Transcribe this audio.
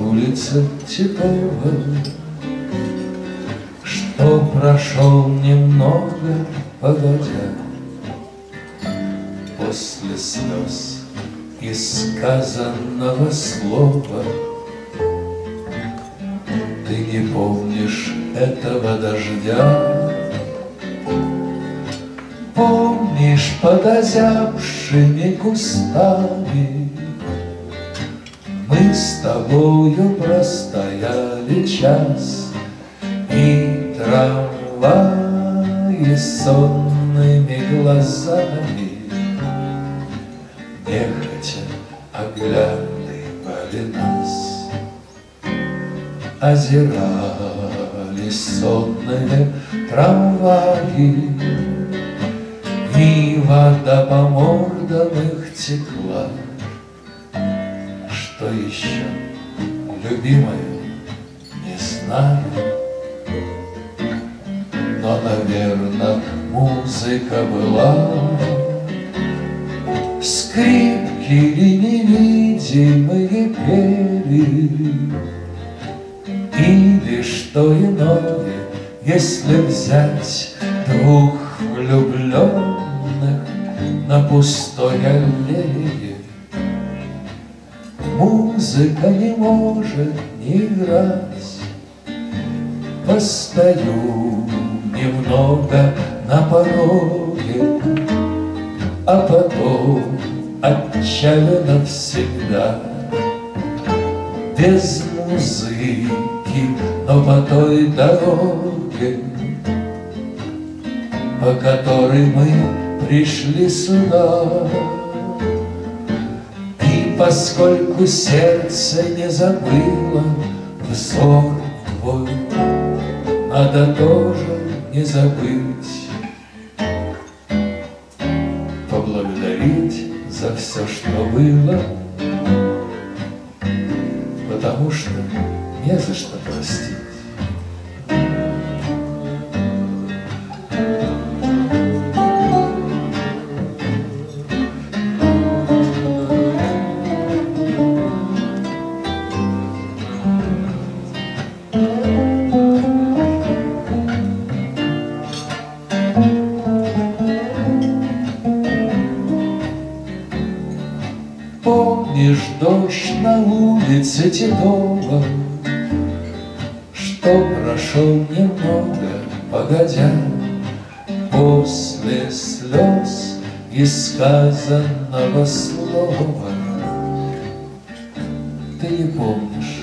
улице Титова, Что прошел немного погодя. После слез и сказанного слова Ты не помнишь этого дождя. Помнишь под озябшими кустами Мы с тобою простояли час И трамваи сонными глазами Нехотя оглядывали нас Озирали сонные трамваи и вода по мордам их текла. Что еще, любимая, не знаю. Но, наверное, музыка была. Скрипки ли невидимые пели, Или что иное, если взять двух влюбленных, на пустой аллее. Музыка не может не играть. Постою немного на пороге, А потом отчаянно всегда Без музыки, но по той дороге, По которой мы пришли сюда. Поскольку сердце не забыло взор твой, Надо тоже не забыть. Поблагодарить за все, что было, Потому что не за что простить. Помнишь дождь на улице Титова, Что прошел немного, погодя, После слез и сказанного слова. Ты не помнишь,